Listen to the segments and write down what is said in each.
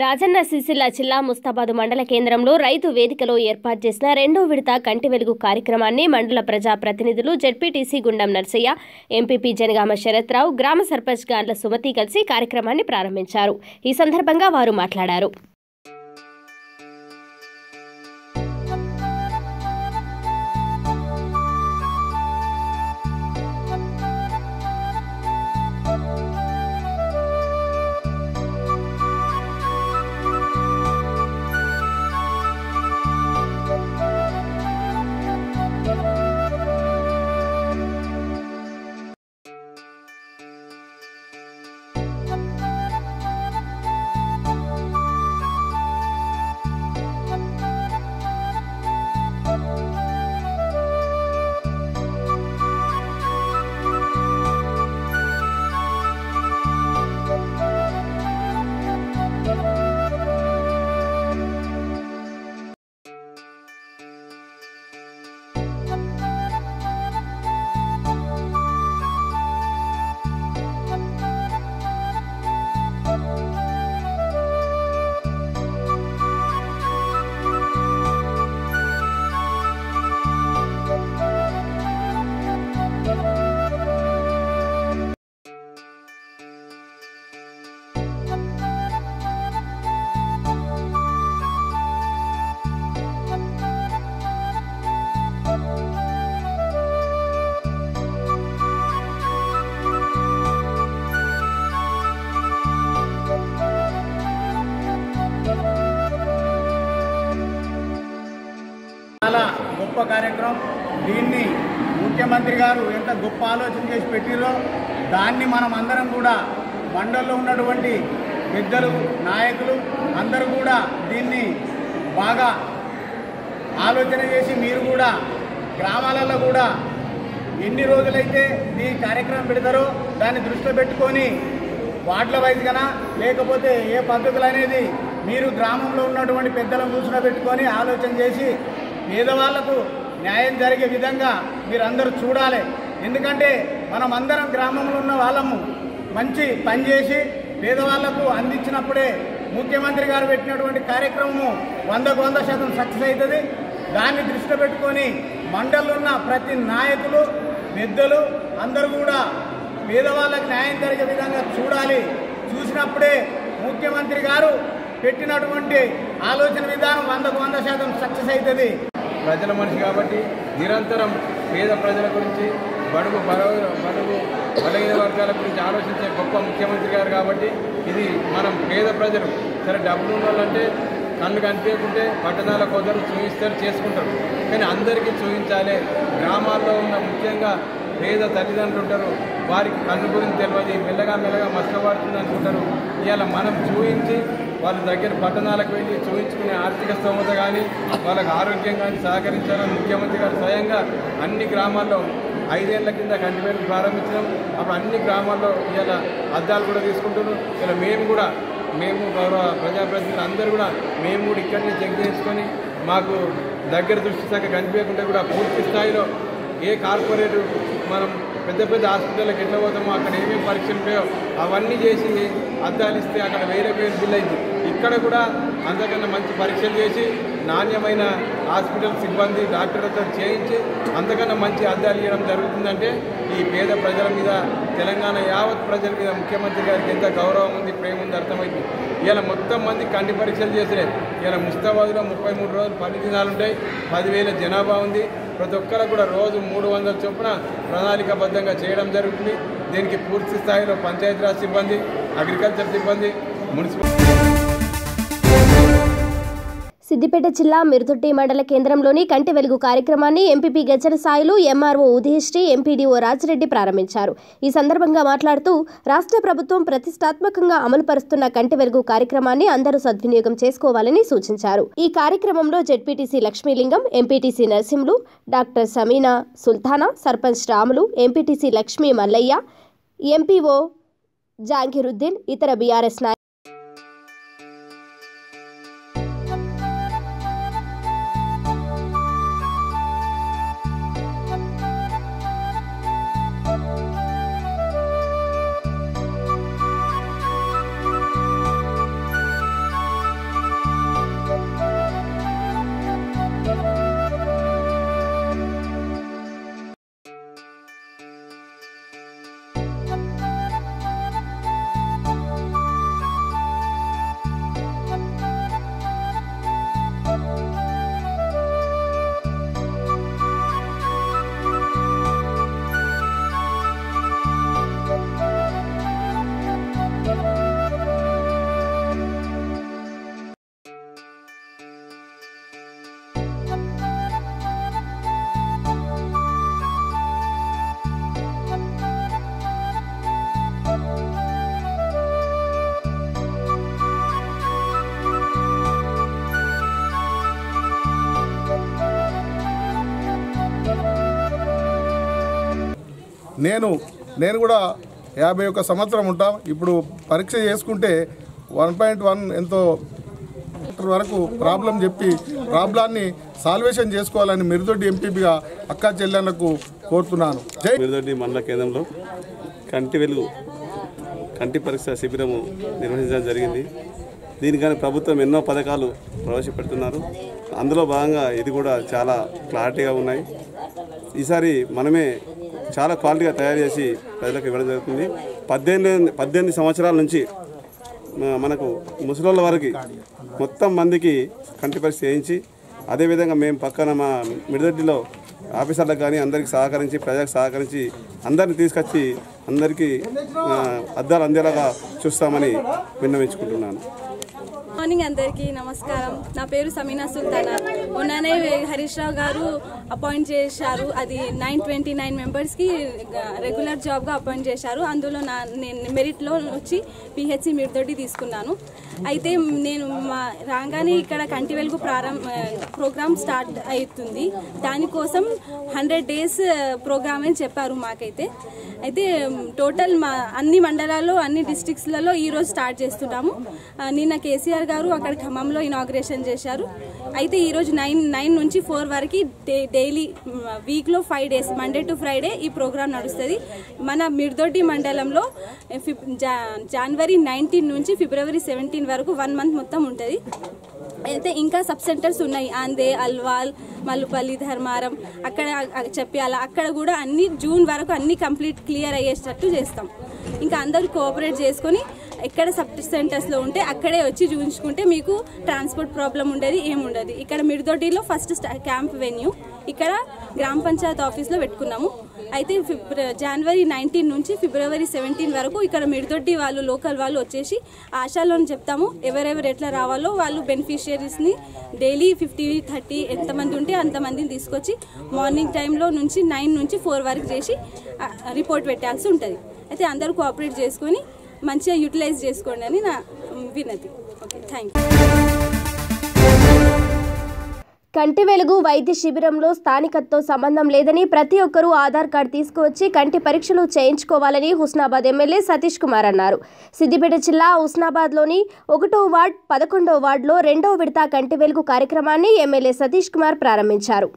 రాజన్న సిరిసిల్ల జిల్లా ముస్తాబాదు మండల కేంద్రంలో రైతు వేదికలో ఏర్పాటు చేసిన రెండో విడత కంటి వెలుగు కార్యక్రమాన్ని మండల ప్రజా ప్రతినిధులు జెడ్పీటీసీ గుండం నర్సయ్య ఎంపీపీ జనగామ శరత్రావు గ్రామ సర్పంచ్ గాండ్ల సుమతి కలిసి కార్యక్రమాన్ని ప్రారంభించారు. ఈ సందర్భంగా వారు మాట్లాడారు. గొప్ప కార్యక్రమం. దీన్ని ముఖ్యమంత్రి గారు ఎంత గొప్ప ఆలోచన చేసి పెట్టిరో దాన్ని మనం అందరం కూడా మండల్లో ఉన్నటువంటి పెద్దలు నాయకులు అందరూ కూడా దీన్ని బాగా ఆలోచన చేసి మీరు కూడా గ్రామాలలో కూడా ఎన్ని రోజులైతే ఈ కార్యక్రమం పెడతారో దాన్ని దృష్టిలో పెట్టుకొని వార్డుల వైజ్గానా లేకపోతే ఏ పద్ధతులు అనేది మీరు గ్రామంలో ఉన్నటువంటి పెద్దలను కూర్చుని పెట్టుకొని ఆలోచన చేసి పేదవాళ్ళకు న్యాయం జరిగే విధంగా మీరందరూ చూడాలి. ఎందుకంటే మనం అందరం గ్రామంలో ఉన్న వాళ్ళము. మంచి పని చేసి పేదవాళ్ళకు అందించినప్పుడే ముఖ్యమంత్రి గారు పెట్టినటువంటి కార్యక్రమము వందకు వంద శాతం సక్సెస్ అవుతుంది. దాన్ని దృష్టిలో పెట్టుకొని మండలిలో ఉన్న ప్రతి నాయకులు పెద్దలు అందరూ కూడా పేదవాళ్ళకు న్యాయం జరిగే విధంగా చూడాలి. చూసినప్పుడే ముఖ్యమంత్రి గారు పెట్టినటువంటి ఆలోచన విధానం వందకు వంద శాతం సక్సెస్ అవుతుంది. ప్రజల మనిషి కాబట్టి నిరంతరం పేద ప్రజల గురించి బడుగు బలవ బడుగు బలహీన వర్గాల గురించి ఆలోచించే గొప్ప ముఖ్యమంత్రి గారు కాబట్టి ఇది మనం పేద ప్రజలు. సరే డబ్బులు ఉన్న వాళ్ళంటే కళ్ళు కనిపించకుంటే పట్టణాల కొందరు చూపిస్తారు చేసుకుంటారు. కానీ అందరికీ చూపించాలి గ్రామాల్లో ఉన్న ముఖ్యంగా పేద తల్లిదండ్రులు ఉంటారు. వారికి కళ్ళు గురించి తెలియదు. మెల్లగా మెల్లగా మసకబడుతుంది అనుకుంటారు ఇవాళ మనం చూపించి వాళ్ళ దగ్గర పట్టణాలకు వెళ్ళి చూపించుకునే ఆర్థిక స్తోమత కానీ వాళ్ళకి ఆరోగ్యం కానీ సహకరించాలని ముఖ్యమంత్రి గారు స్వయంగా అన్ని గ్రామాల్లో ఐదేళ్ళ కింద కంటిపేట ప్రారంభించడం అప్పుడు అన్ని గ్రామాల్లో ఇలా అద్దాలు కూడా తీసుకుంటున్నాం ఇలా మేము కూడా మేము గౌరవ ప్రజాప్రతినిధులు అందరూ కూడా మేము కూడా ఇక్కడనే చెక్ చేసుకొని మాకు దగ్గర దృష్టి శాఖ కనిపించకుండా కూడా పూర్తి స్థాయిలో ఏ కార్పొరేటు మనం పెద్ద పెద్ద హాస్పిటల్కి ఎట్లా పోతామో అక్కడ ఏమేమి పరీక్షలు ఉంటాయో అవన్నీ చేసి అద్దాలిస్తే అక్కడ వేరే వేరే బిల్ అయింది. ఇక్కడ కూడా అంతకన్నా మంచి పరీక్షలు చేసి నాణ్యమైన హాస్పిటల్ సిబ్బంది డాక్టర్లతో చేయించి అంతకన్నా మంచి అద్దాలు ఇవ్వడం జరుగుతుందంటే ఈ పేద ప్రజల మీద తెలంగాణ యావత్ ప్రజల మీద ముఖ్యమంత్రి గారికి ఎంత గౌరవం ఉంది ప్రేమ ఉంది అర్థమైంది? ఇలా మొత్తం మంది కంటి పరీక్షలు చేసిరే ఇలా ముస్తాబాద్లో ముప్పై మూడు రోజులు పని దినాలు ఉంటాయి. పదివేల జనాభా ఉంది. ప్రతి ఒక్కరు కూడా రోజు మూడు వందల చొప్పున ప్రణాళికాబద్ధంగా చేయడం జరుగుతుంది. దీనికి పూర్తి స్థాయిలో పంచాయతీరాజ్ సిబ్బంది అగ్రికల్చర్ సిబ్బంది మున్సిపల్ సిద్దిపేట జిల్లా మిరుదొట్టి మండల కేంద్రంలోని కంటి వెలుగు కార్యక్రమాన్ని MPP Gajjala Sailu MRO Udayasri MPDO Raji Reddy ప్రారంభించారు. ఈ సందర్భంగా మాట్లాడుతూ రాష్ట్ర ప్రభుత్వం ప్రతిష్టాత్మకంగా అమలు పరుస్తున్న కంటి వెలుగు కార్యక్రమాన్ని అందరూ సద్వినియోగం చేసుకోవాలని సూచించారు. ఈ కార్యక్రమంలో ZPTC Lakshmilingam MPTC Narasimhulu doctor Sameena Sultana sarpanch Ramulu MPTC Lakshmi Mallaiah MPO Jangiruddin ఇతర బీఆర్ఎస్ నాయకులు నేను నేను కూడా యాభై ఒక్క సంవత్సరం ఉంటాం. ఇప్పుడు పరీక్ష చేసుకుంటే వన్ పాయింట్ వన్ ఎంతో వరకు ప్రాబ్లం చెప్పి ప్రాబ్లాన్ని సాల్వేషన్ చేసుకోవాలని మిరుదొడ్డి ఎంపీపీగా అక్క చెల్లెళ్ళకు కోరుతున్నాను. జై మిరుదొడ్డి మండల కేంద్రంలో కంటి వెలుగు కంటి పరీక్ష శిబిరము నిర్వహించడం జరిగింది. దీనికని ప్రభుత్వం ఎన్నో పథకాలు ప్రవేశపెడుతున్నారు. అందులో భాగంగా ఇది కూడా చాలా క్లారిటీగా ఉన్నాయి. ఈసారి మనమే చాలా క్వాలిటీగా తయారు చేసి ప్రజలకు ఇవ్వడం జరుగుతుంది. పద్దెనిమిది పద్దెనిమిది సంవత్సరాల నుంచి మనకు ముసలోళ్ళ వరకు మొత్తం మందికి కంటి పరిస్థితి చేయించి అదేవిధంగా మేము పక్కన మా మిడిదొడ్డిలో ఆఫీసర్లకు కానీ అందరికి సహకరించి ప్రజలకు సహకరించి అందరిని తీసుకొచ్చి అందరికీ అద్దాలు అందేలాగా చూస్తామని విన్నవించుకుంటున్నాను. మార్నింగ్ అందరికీ నమస్కారం. నా పేరు సమీనా సుల్తానా. మొన్ననే హరీష్ రావు గారు అపాయింట్ చేశారు. అది నైన్ ట్వంటీ నైన్ మెంబర్స్కి రెగ్యులర్ జాబ్గా అపాయింట్ చేశారు. అందులో నా నేను మెరిట్లో వచ్చి పిహెచ్సి మిర్దొడ్డి తీసుకున్నాను. అయితే నేను మా రాగానే ఇక్కడ కంటి వెలుగు ప్రారంభ ప్రోగ్రామ్ స్టార్ట్ అవుతుంది. దానికోసం హండ్రెడ్ డేస్ ప్రోగ్రామ్ అని చెప్పారు మాకైతే. అయితే టోటల్ మా అన్ని మండలాల్లో అన్ని డిస్టిక్స్లలో ఈరోజు స్టార్ట్ చేస్తున్నాము. నిన్న కేసీఆర్ గారు అక్కడ ఖమ్మంలో ఇనాగ్రేషన్ చేశారు. అయితే ఈరోజు నైన్ నైన్ నుంచి ఫోర్ వరకు డే డైలీ వీక్లో five days Monday to Friday ఈ ప్రోగ్రాం నడుస్తుంది. మన మిర్దొడ్డి మండలంలో జనవరి నైన్టీన్ నుంచి ఫిబ్రవరి సెవెంటీన్ వరకు వన్ మంత్ మొత్తం ఉంటుంది. అయితే ఇంకా సబ్ సెంటర్స్ ఉన్నాయి. ఆందే అల్వాల్ మల్లుపల్లి ధర్మారం అక్కడ చెప్పాలా చెప్పాల అక్కడ కూడా అన్ని జూన్ వరకు అన్ని కంప్లీట్ క్లియర్ అయ్యేటట్టు చేస్తాం. ఇంకా అందరూ కోఆపరేట్ చేసుకొని ఎక్కడ సబ్ సెంటర్స్లో ఉంటే అక్కడే వచ్చి చూపించుకుంటే మీకు ట్రాన్స్పోర్ట్ ప్రాబ్లం ఉండదు ఏముండదు ఇక్కడ మిడిదొడ్డిలో ఫస్ట్ క్యాంప్ వెన్యూ ఇక్కడ గ్రామ పంచాయత్ ఆఫీస్లో పెట్టుకున్నాము. అయితే ఫిబ్ర జనవరి నైన్టీన్ నుంచి ఫిబ్రవరి సెవెంటీన్ వరకు ఇక్కడ మిడిదొడ్డి వాళ్ళు లోకల్ వాళ్ళు వచ్చేసి ఆశాలోని చెప్తాము ఎవరెవరు ఎట్లా రావాలో వాళ్ళు బెనిఫిషియరీస్ని డైలీ ఫిఫ్టీ థర్టీ ఎంతమంది ఉంటే అంతమందిని తీసుకొచ్చి మార్నింగ్ టైంలో నుంచి నైన్ నుంచి ఫోర్ వరకు చేసి రిపోర్ట్ పెట్టాల్సి ఉంటుంది. అయితే అందరూ కోఆపరేట్ చేసుకొని మంచిగా యూటిలైజ్ చేసుకోండి అని నా వినతి. ఓకే థ్యాంక్ కంటి వెలుగు వైద్య శిబిరంలో స్థానికతతో సంబంధం లేదని ప్రతి ఒక్కరూ ఆధార్ కార్డు తీసుకువచ్చి కంటి పరీక్షలు చేయించుకోవాలని హుస్నాబాద్ ఎమ్మెల్యే సతీష్ కుమార్ అన్నారు. సిద్దిపేట జిల్లా హుస్నాబాద్లోని ఒకటో వార్డ్ పదకొండో వార్డులో రెండో విడత కంటి వెలుగు కార్యక్రమాన్ని ఎమ్మెల్యే సతీష్ కుమార్ ప్రారంభించారు.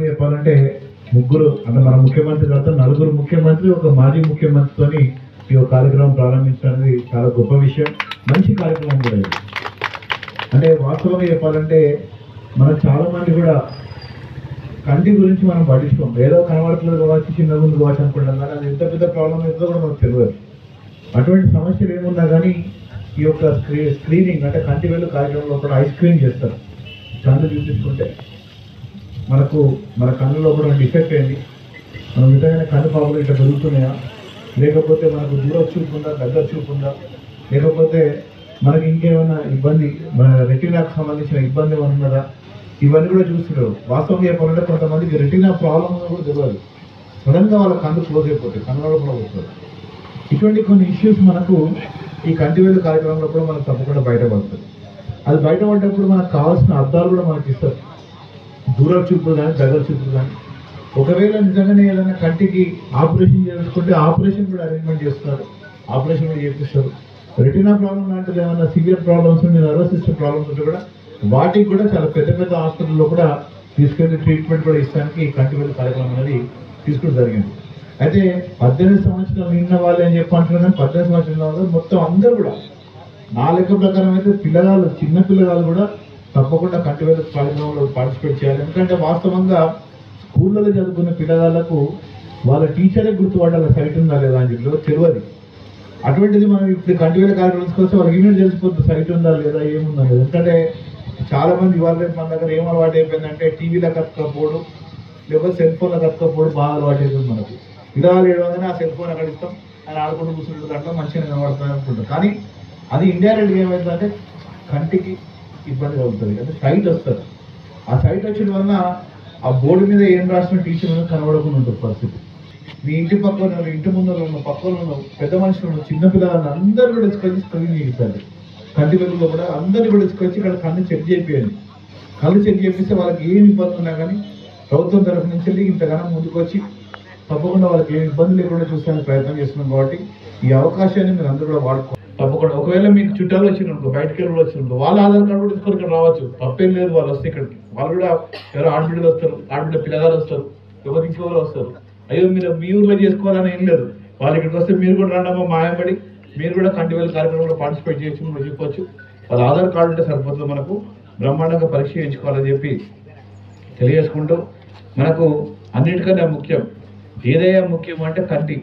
వాస్తవంగా చెప్పాలంటే ముగ్గురు అంటే మన ముఖ్యమంత్రి కాదు నలుగురు ముఖ్యమంత్రి ఒక మాజీ ముఖ్యమంత్రితోని ఈ యొక్క కార్యక్రమం ప్రారంభించడం అనేది చాలా గొప్ప విషయం. మంచి కార్యక్రమం కూడా ఇది. అంటే వాస్తవంగా చెప్పాలంటే మనం చాలామంది కూడా కంటి గురించి మనం పట్టించుకోం ఏదో కనబడట్లేదు కావచ్చు చిన్న ముందు కావచ్చు అనుకుంటాం కానీ అది ఎంత పెద్ద ప్రాబ్లం అవుతుందో కూడా మనకు తెలియదు. అటువంటి సమస్యలు ఏమున్నా కానీ ఈ యొక్క స్క్రీ స్క్రీనింగ్ అంటే కంటి వెళ్ళు కార్యక్రమంలో కూడా ఐ స్క్రీన్ చేస్తారు. కళ్ళు చూపించుకుంటే. మనకు మన కళ్ళలో కూడా డిఫెక్ట్ అయింది. మనం నిజంగానే కన్ను పాపలు ఇట్లా పెరుగుతున్నాయా? లేకపోతే మనకు దూర చూపు ఉందా దగ్గర చూపు ఉందా? లేకపోతే మనకి ఇంకేమైనా ఇబ్బంది మన రెటీనాకు సంబంధించిన ఇబ్బంది ఏమైనా ఉన్నదా? ఇవన్నీ కూడా చూస్తున్నారు వాస్తవం చెప్పాలంటే కొంతమందికి రెటీనా ప్రాబ్లం కూడా తెలియదు. సడన్గా వాళ్ళ కళ్ళు క్లోజ్ అయిపోతాయి కన్ను కూడా వస్తుంది. ఇటువంటి కొన్ని ఇష్యూస్ మనకు ఈ కంటివేలు కార్యక్రమంలో కూడా మనకు తప్పకుండా బయటపడుతుంది అది బయటపడ్డప్పుడు మనకు కావాల్సిన అర్థాలు కూడా మనకి ఇస్తారు. దూర చూపులు కానీ దగ్గర చూపులు కానీ ఒకవేళ నిజంగానే ఏదైనా కంటికి ఆపరేషన్ చేసుకుంటే ఆపరేషన్ కూడా అరేంజ్మెంట్ చేస్తారు ఆపరేషన్ కూడా చేపిస్తారు. రెటినా ప్రాబ్లం లాంటిది ఏమైనా సివియర్ ప్రాబ్లమ్స్ ఉండి నర్వస్ సిస్టమ్ ప్రాబ్లమ్స్ ఉంటే కూడా వాటికి కూడా చాలా పెద్ద పెద్ద హాస్పిటల్లో కూడా తీసుకెళ్ళి ట్రీట్మెంట్ కూడా ఇస్తానికి కంటి కంటివేలు కార్యక్రమం అనేది తీసుకోవడం జరిగింది. అయితే పద్దెనిమిది సంవత్సరాలు నిన్న వాళ్ళు అని చెప్పంటున్నారు కానీ పద్దెనిమిది సంవత్సరాల వాళ్ళు. మొత్తం అందరూ కూడా నా లెక్క ప్రకారం అయితే పిల్లగాళ్ళు చిన్న పిల్లగాళ్ళు కూడా తప్పకుండా కంటివేలు కార్యక్రమంలో పార్టిసిపేట్ చేయాలి. ఎందుకంటే వాస్తవంగా స్కూళ్ళలో చదువుకున్న పిల్లగాళ్ళకు వాళ్ళ టీచరే గుర్తుపడాలి సైట్ ఉందా లేదా అని చెప్పి తెలియదు. అటువంటిది మనం ఇప్పుడు కంటివేల కార్యక్రమం కోసం వాళ్ళకి ఇమేజ్ తెలిసిపోతుంది సైట్ ఉందా లేదా ఏముందా లేదా ఎందుకంటే చాలామంది ఇవాళ రేపు మన దగ్గర ఏం అలవాటు అయిపోయిందంటే టీవీలో కట్టుకోపోవడం లేకపోతే సెల్ ఫోన్లో కట్టుకోపోవడం బాగా అలవాటు అయిపోయింది మనకు. విధాలు ఏడవగానే ఆ సెల్ ఫోన్ అక్కడ ఇస్తాం ఆయన ఆడుకుంటూ కూర్చుంటే దాంట్లో మంచిగా కనబడుతుంది అనుకుంటాం కానీ అది ఇండైరెక్ట్గా ఏమైందంటే కంటికి ఇబ్బంది ఉంటుంది. అంటే సైట్ వస్తుంది. ఆ సైట్ వచ్చిన వలన ఆ బోర్డు మీద ఏం రాసిన టీచర్ మీద కనబడకుండా ఉంటుంది పరిస్థితి. మీ ఇంటి పక్కన ఇంటి ముందర ఉన్న పక్కన ఉన్న పెద్ద మనుషులు చిన్న పిల్లలను అందరూ కూడా తీసుకొచ్చి స్క్రీన్ చేయించాలి కంటి వెలుగులో కూడా అందరినీ కూడా తీసుకొచ్చి ఇక్కడ కళ్ళు చెక్ చేయండి కళ్ళు చెక్ చేపిస్తే వాళ్ళకి ఏం ఇబ్బంది ఉన్నా కానీ ప్రభుత్వం తరఫు నుంచి వెళ్ళి ఇంతగానో ముందుకు వచ్చి తప్పకుండా వాళ్ళకి ఏం ఇబ్బంది లేకుండా చూసేందుకు ప్రయత్నం చేస్తున్నాం కాబట్టి ఈ అవకాశాన్ని మీరు అందరూ కూడా వాడుకో తప్పకుండా. ఒకవేళ మీకు చుట్టాలు వచ్చినప్పుడు బయటకు వెళ్ళి కూడా వాళ్ళ ఆధార్ కార్డు కూడా తీసుకొని ఇక్కడ రావచ్చు. తప్పేం లేదు వాళ్ళు వస్తే ఇక్కడికి. వాళ్ళు కూడా ఎవరో ఆడబిడ్డలు వస్తారు ఆడబిడ్డ పిల్లగారు వస్తారు ఎవరు ఇంకెవరు వస్తారు. అయ్యో మీరు మీ ఊర్లో చేసుకోవాలని ఏం లేదు. వాళ్ళు ఇక్కడికి వస్తే మీరు కూడా రండమ్మా మాయపడి మీరు కూడా కంటివేల కార్యక్రమంలో పార్టిసిపేట్ చేయొచ్చు మనం చెప్పొచ్చు. వాళ్ళ ఆధార్ కార్డు ఉంటే సరిపోతుంది మనకు. బ్రహ్మాండంగా పరీక్ష చేయించుకోవాలని చెప్పి తెలియజేసుకుంటూ మనకు అన్నిటికన్నా ముఖ్యం ఏదైనా ముఖ్యం అంటే కంటి.